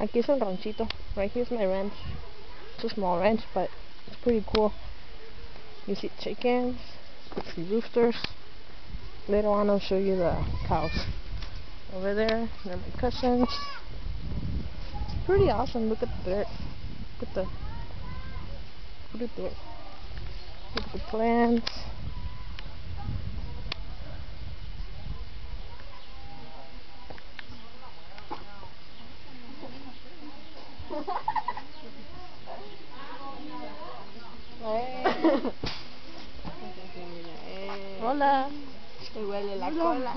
Aquí es el ranchito. Right here's my ranch. It's a small ranch, but it's pretty cool. You see chickens, you see roosters. Later on I'll show you the cows. Over there, they're my cousins. It's pretty awesome. Look at the dirt. Look at the look at the. Look at the plants. Hola. Te huele la cola.